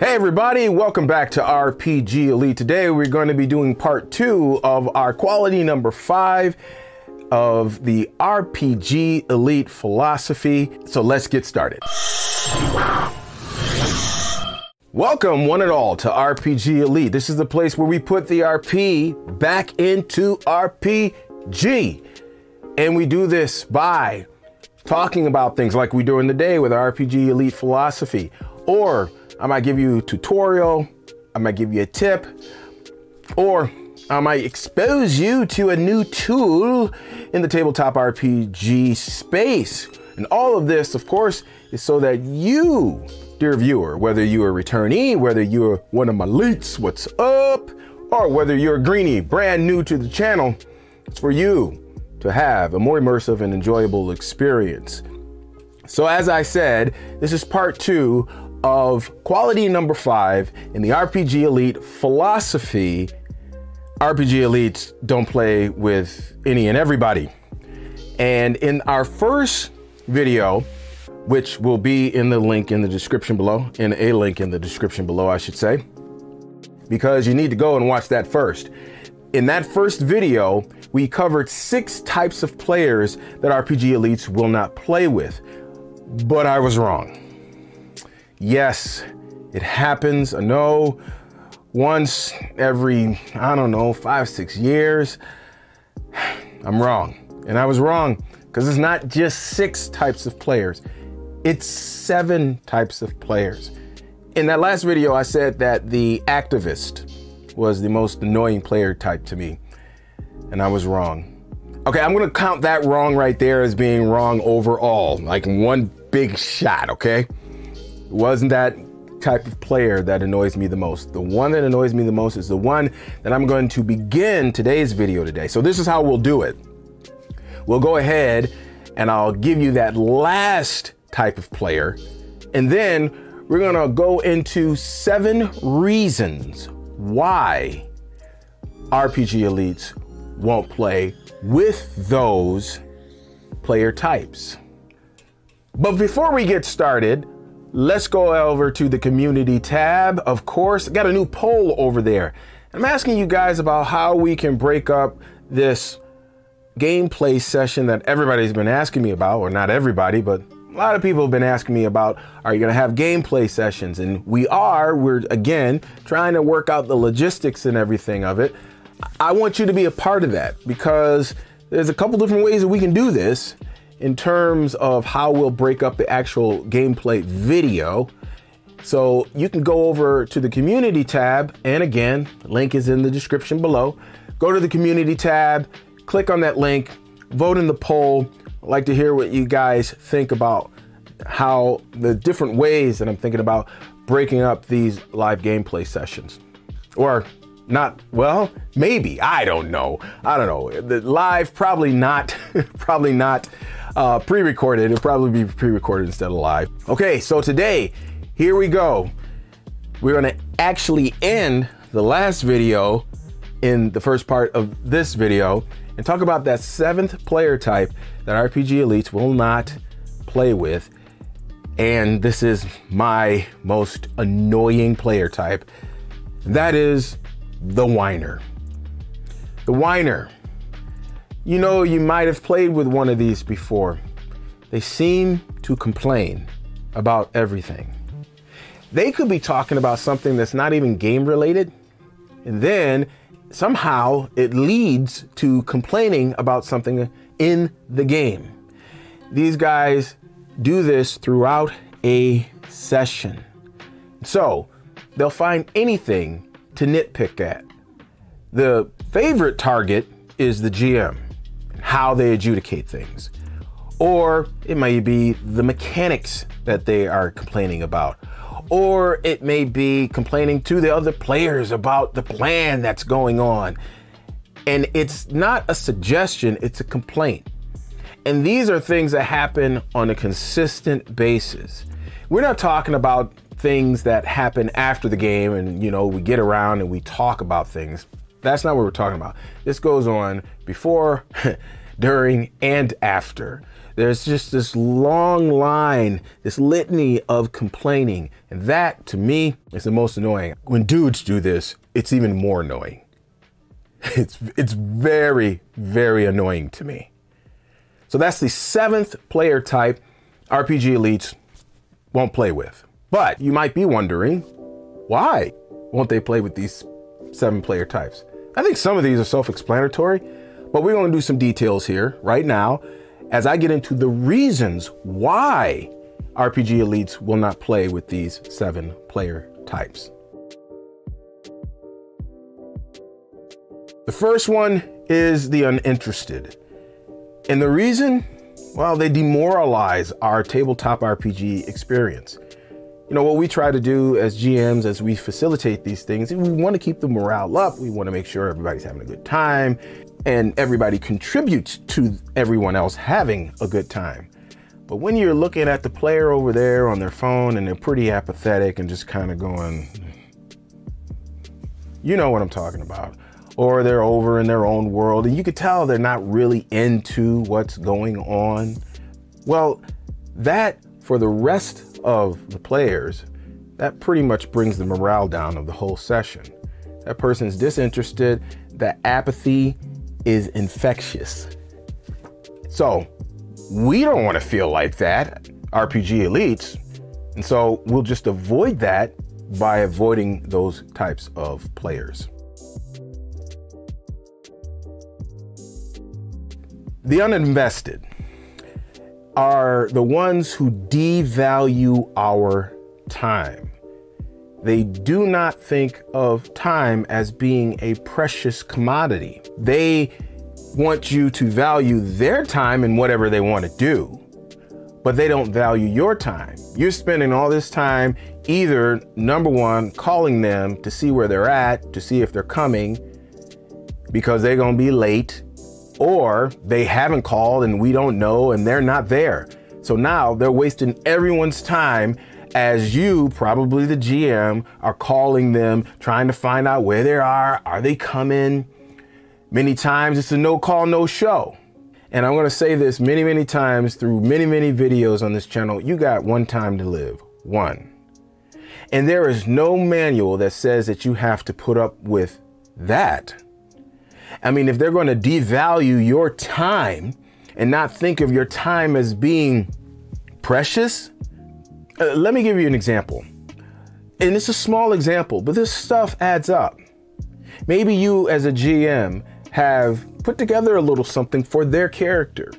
Hey everybody, welcome back to RPG Elite. Today we're going to be doing part two of our quality number five of the RPG Elite philosophy. So let's get started. Welcome one and all to RPG Elite. This is the place where we put the RP back into RPG. And we do this by talking about things like we do in the day with our RPG Elite philosophy or I might give you a tutorial, I might give you a tip, or I might expose you to a new tool in the tabletop RPG space. And all of this, of course, is so that you, dear viewer, whether you're a returnee, whether you're one of my leets, what's up, or whether you're a greenie, brand new to the channel, it's for you to have a more immersive and enjoyable experience. So, as I said, this is part two of quality number five in the RPG Elite philosophy. RPG Elites don't play with any and everybody. And in our first video, which will be in the link in the description below, in a link in the description below, I should say, because you need to go and watch that first. In that first video, we covered six types of players that RPG Elites will not play with. But I was wrong. Yes, it happens. I know once every, I don't know, five, six years. I'm wrong. And I was wrong because it's not just six types of players, it's seven types of players. In that last video, I said that the activist was the most annoying player type to me, and I was wrong. Okay, I'm gonna count that wrong right there as being wrong overall, like one big shot, okay? Wasn't that type of player that annoys me the most. The one that annoys me the most is the one that I'm going to begin today's video today. So this is how we'll do it. We'll go ahead and I'll give you that last type of player. And then we're going to go into seven reasons why RPG elites won't play with those player types. But before we get started, Let's go over to the community tab. Of course, got a new poll over there. I'm asking you guys about how we can break up this gameplay session that everybody's been asking me about, or not everybody, but a lot of people have been asking me about are you going to have gameplay sessions? And we are. We're again trying to work out the logistics and everything of it. I want you to be a part of that because there's a couple different ways that we can do this in terms of how we'll break up the actual gameplay video. So you can go over to the community tab, and again, link is in the description below. Go to the community tab, click on that link, vote in the poll. I'd like to hear what you guys think about how the different ways that I'm thinking about breaking up these live gameplay sessions. Or not, well, maybe, I don't know. I don't know. The live, probably not, probably not uh, pre-recorded. It'll probably be pre-recorded instead of live. Okay, so today, here we go. We're gonna actually end the last video in the first part of this video and talk about that seventh player type that RPG Elites will not play with. And this is my most annoying player type. That is the whiner. The whiner. You know, you might have played with one of these before. They seem to complain about everything. They could be talking about something that's not even game related, and then somehow it leads to complaining about something in the game. These guys do this throughout a session. So they'll find anything to nitpick at. The favorite target is the GM how they adjudicate things. Or it may be the mechanics that they are complaining about. Or it may be complaining to the other players about the plan that's going on. And it's not a suggestion, it's a complaint. And these are things that happen on a consistent basis. We're not talking about things that happen after the game and, you know, we get around and we talk about things. That's not what we're talking about. This goes on before, during, and after. There's just this long line, this litany of complaining. And that, to me, is the most annoying. When dudes do this, it's even more annoying. It's, it's very, very annoying to me. So that's the seventh player type RPG elites won't play with. But you might be wondering, why won't they play with these seven player types? I think some of these are self explanatory, but we're going to do some details here right now as I get into the reasons why RPG elites will not play with these seven player types. The first one is the uninterested. And the reason, well, they demoralize our tabletop RPG experience. You know, what we try to do as GMs as we facilitate these things, we want to keep the morale up. We want to make sure everybody's having a good time and everybody contributes to everyone else having a good time. But when you're looking at the player over there on their phone and they're pretty apathetic and just kind of going, you know what I'm talking about. Or they're over in their own world and you could tell they're not really into what's going on. Well, that for the rest of the players, that pretty much brings the morale down of the whole session. That person's disinterested, that apathy is infectious. So we don't want to feel like that, RPG elites. And so we'll just avoid that by avoiding those types of players. The uninvested are the ones who devalue our time. They do not think of time as being a precious commodity. They want you to value their time in whatever they want to do, but they don't value your time. You're spending all this time either, number one, calling them to see where they're at, to see if they're coming, because they're going to be late, or they haven't called and we don't know and they're not there. So now they're wasting everyone's time as you, probably the GM, are calling them, trying to find out where they are. Are they coming? Many times it's a no call, no show. And I'm to say this many, many times through many, many videos on this channel. You got one time to live. One. And there is no manual that says that you have to put up with that. I mean, if they're to devalue your time and not think of your time as being precious, uh, let me give you an example. And it's a small example, but this stuff adds up. Maybe you, as a GM, have put together a little something for their character.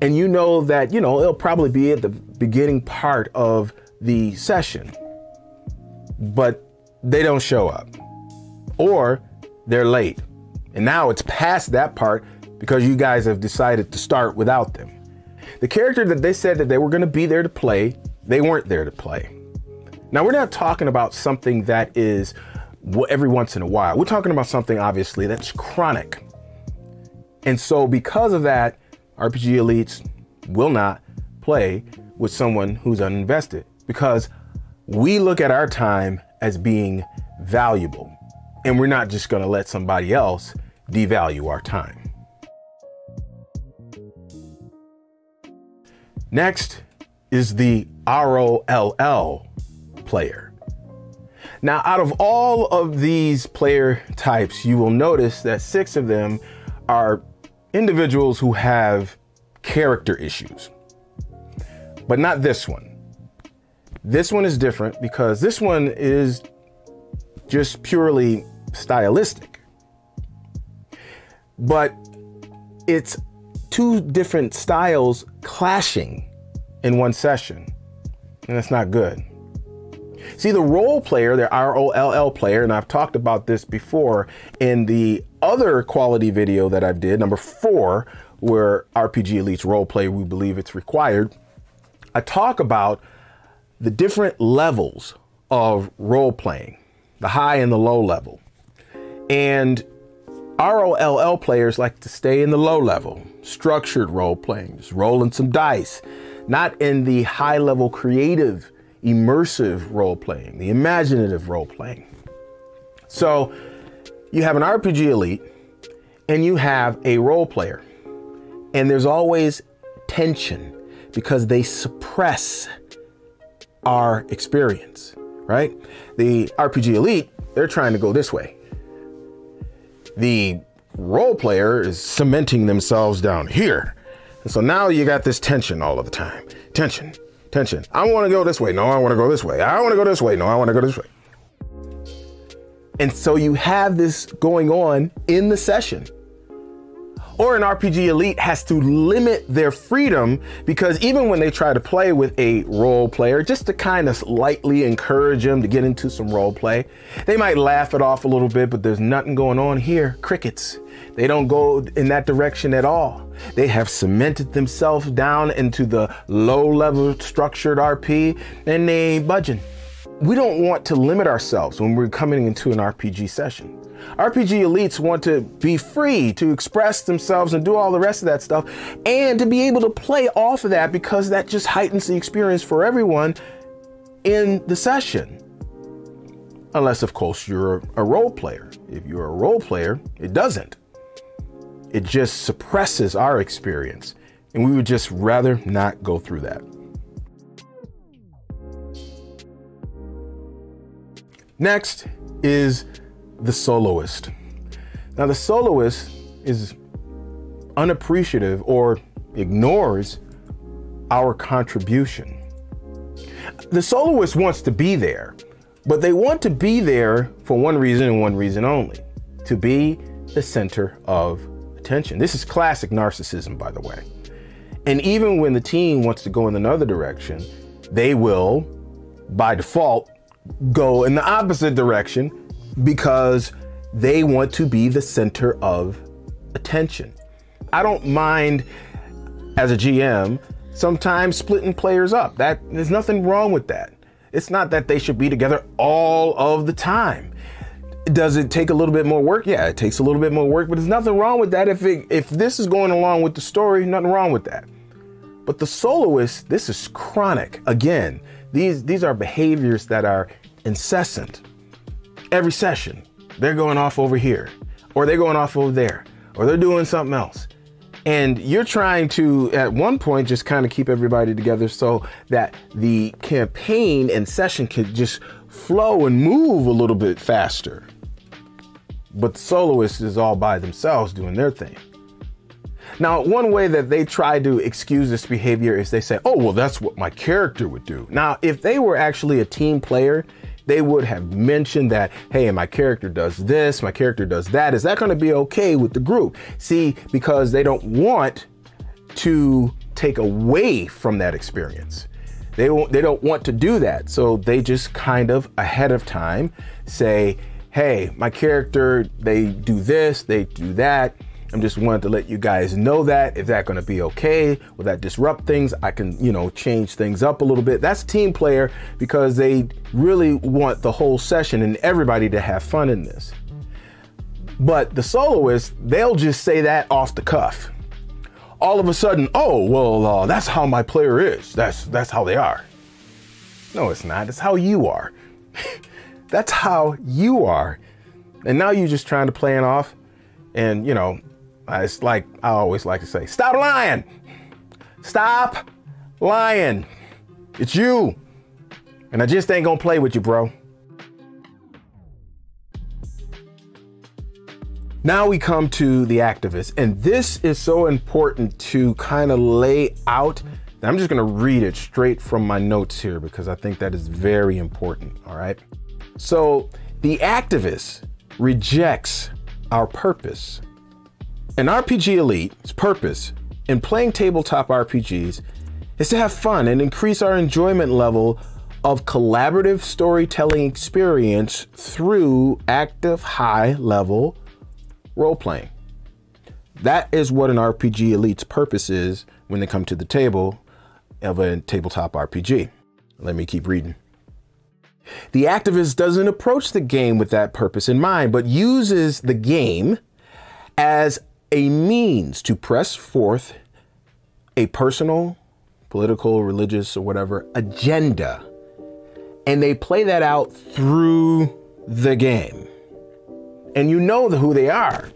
And you know that, you know, it'll probably be at the beginning part of the session, but they don't show up or they're late. And now it's past that part because you guys have decided to start without them. The character that they said that they were going to be there to play they weren't there to play. Now, we're not talking about something that is every once in a while. We're talking about something, obviously, that's chronic. And so, because of that, RPG elites will not play with someone who's uninvested because we look at our time as being valuable. And we're not just going to let somebody else devalue our time. Next is the ROLL player. Now, out of all of these player types, you will notice that six of them are individuals who have character issues, but not this one. This one is different because this one is just purely stylistic. But it's two different styles clashing in one session. And that's not good. See, the role player, the ROLL player, and I've talked about this before in the other quality video that I've did, number four, where RPG Elites role play, we believe it's required. I talk about the different levels of role playing, the high and the low level. And ROLL players like to stay in the low level, structured role playing, just rolling some dice, not in the high level creative, immersive role playing, the imaginative role playing. So you have an RPG elite and you have a ROLL player, and there's always tension because they suppress our experience, right? The RPG Elite, they're trying to go this way. The ROLL player is cementing themselves down here. And so now you got this tension all of the time. Tension, tension. I want to go this way. No, I want to go this way. I want to go this way. No, I want to go this way. And so you have this going on in the session or an RPG Elite has to limit their freedom because even when they try to play with a ROLL player, just to kind of lightly encourage them to get into some role play, they might laugh it off a little bit, but there's nothing going on here. Crickets. They don't go in that direction at all. They have cemented themselves down into the low level structured RP and they ain't budging. We don't want to limit ourselves when we're coming into an RPG session. RPG elites want to be free to express themselves and do all the rest of that stuff, and to be able to play off of that because that just heightens the experience for everyone in the session. Unless, of course, you're a ROLL player. If you're a ROLL player, it doesn't. It just suppresses our experience, and we would just rather not go through that. Next is the soloist. Now, the soloist is unappreciative or ignores our contribution. The soloist wants to be there, but they want to be there for one reason and one reason only to be the center of attention. This is classic narcissism, by the way. And even when the team wants to go in another direction, they will, by default, go in the opposite direction because they want to be the center of attention. I don't mind as a GM sometimes splitting players up. That there's nothing wrong with that. It's not that they should be together all of the time. Does it take a little bit more work? Yeah, it takes a little bit more work, but there's nothing wrong with that. If it, if this is going along with the story, nothing wrong with that. But the soloist, this is chronic. Again, these these are behaviors that are incessant every session, they're going off over here, or they're going off over there, or they're doing something else. And you're trying to, at one point, just kind of keep everybody together so that the campaign and session can just flow and move a little bit faster. But the soloist is all by themselves doing their thing. Now, one way that they try to excuse this behavior is they say, oh, well, that's what my character would do. Now, if they were actually a team player they would have mentioned that, hey, my character does this, my character does that. Is that going to be okay with the group? See, because they don't want to take away from that experience. They won't, they don't want to do that. So they just kind of ahead of time say, hey, my character, they do this, they do that I'm just wanted to let you guys know that. Is that going to be okay? Will that disrupt things? I can, you know, change things up a little bit. That's team player because they really want the whole session and everybody to have fun in this. But the soloists, they'll just say that off the cuff. All of a sudden, oh well, uh, that's how my player is. That's that's how they are. No, it's not. It's how you are. that's how you are. And now you're just trying to play it off. And you know, Uh, it's like I always like to say, stop lying. Stop lying. It's you. And I just ain't gonna play with you, bro. Now we come to the activists, and this is so important to kind of lay out. I'm just gonna read it straight from my notes here because I think that is very important. All right. So the activist rejects our purpose an RPG Elite's purpose in playing tabletop RPGs is to have fun and increase our enjoyment level of collaborative storytelling experience through active high level role playing. That is what an RPG Elite's purpose is when they come to the table of a tabletop RPG. Let me keep reading. The activist doesn't approach the game with that purpose in mind, but uses the game as a means to press forth a personal, political, religious, or whatever agenda. And they play that out through the game. And you know who they are,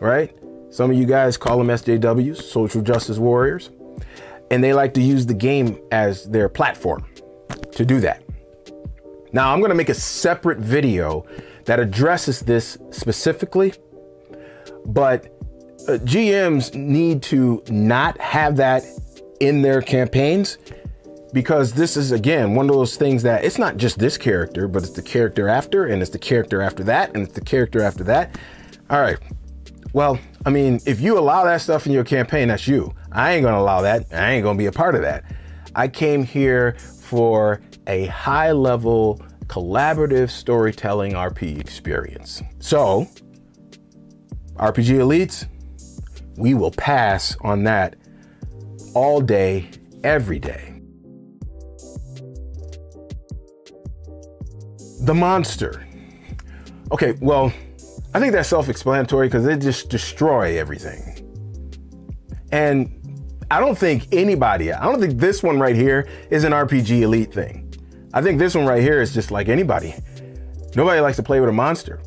right? Some of you guys call them SJWs, social justice warriors. And they like to use the game as their platform to do that. Now, I'm going to make a separate video that addresses this specifically, but uh, GMs need to not have that in their campaigns because this is again one of those things that it's not just this character, but it's the character after, and it's the character after that, and it's the character after that. All right. Well, I mean, if you allow that stuff in your campaign, that's you. I ain't gonna allow that. I ain't gonna be a part of that. I came here for a high level collaborative storytelling RP experience. So, RPG Elites, we will pass on that all day, every day. The monster. Okay, well, I think that's self explanatory because they just destroy everything. And I don't think anybody, I don't think this one right here is an RPG elite thing. I think this one right here is just like anybody. Nobody likes to play with a monster.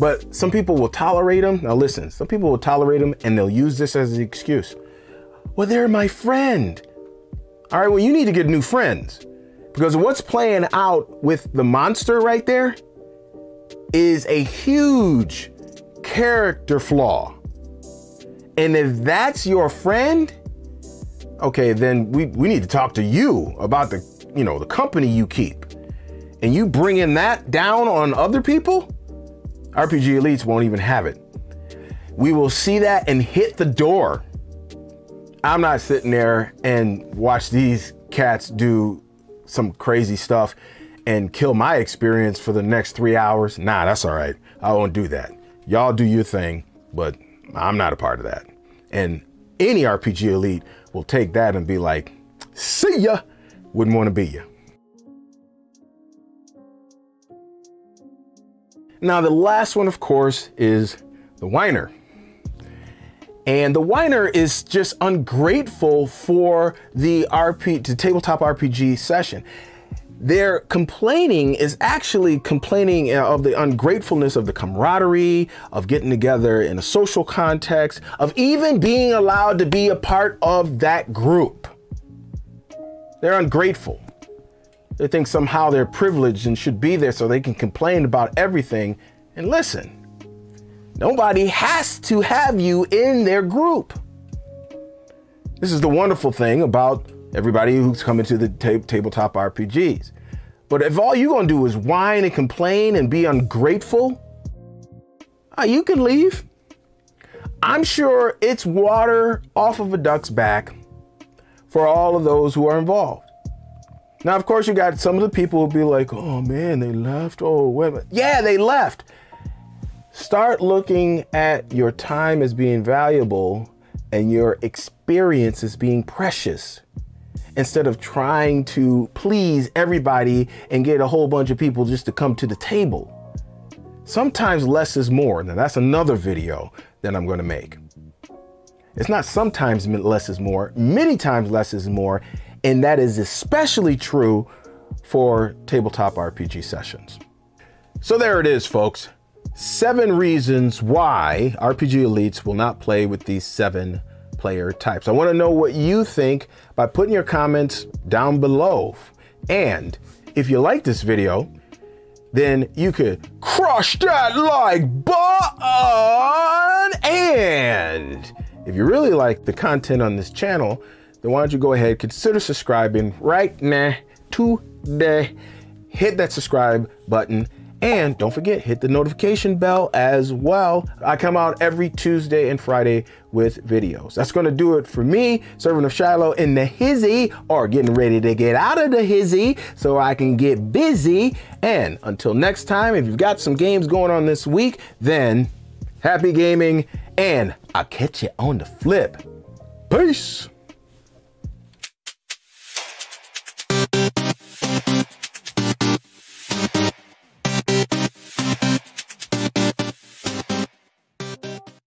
But some people will tolerate them. Now, listen, some people will tolerate them and they'll use this as an excuse. Well, they're my friend. All right, well, you need to get new friends because what's playing out with the monster right there is a huge character flaw. And if that's your friend, okay, then we, we need to talk to you about the, you know, the company you keep. And you bringing that down on other people, RPG Elites won't even have it. We will see that and hit the door. I'm not sitting there and watch these cats do some crazy stuff and kill my experience for the next three hours. Nah, that's all right. I won't do that. Y'all do your thing, but I'm not a part of that. And any RPG elite will take that and be like, see ya, wouldn't want to be you. Now, the last one, of course, is the whiner. And the whiner is just ungrateful for the RP, the tabletop RPG session. Their complaining is actually complaining uh, of the ungratefulness of the camaraderie, of getting together in a social context, of even being allowed to be a part of that group. They're ungrateful. They think somehow they're privileged and should be there so they can complain about everything. And listen, nobody has to have you in their group. This is the wonderful thing about everybody who's coming to the tabletop RPGs. But if all you're gonna do is whine and complain and be ungrateful, uh, you can leave. I'm sure it's water off of a duck's back for all of those who are involved. Now, of course, you got some of the people will be like, oh man, they left. Oh, wait Yeah, they left. Start looking at your time as being valuable and your experience as being precious instead of trying to please everybody and get a whole bunch of people just to come to the table. Sometimes less is more. Now, that's another video that I'm going to make. It's not sometimes less is more, many times less is more. And that is especially true for tabletop RPG sessions. So there it is, folks. Seven reasons why RPG elites will not play with these seven player types. I want to know what you think by putting your comments down below. And if you like this video, then you could crush that like button. And if you really like the content on this channel, then why don't you go ahead, consider subscribing right now today. Hit that subscribe button and don't forget, hit the notification bell as well. I come out every Tuesday and Friday with videos. That's gonna do it for me, serving of Shiloh in the hizzy, or getting ready to get out of the hizzy so I can get busy. And until next time, if you've got some games going on this week, then happy gaming, and I'll catch you on the flip. Peace.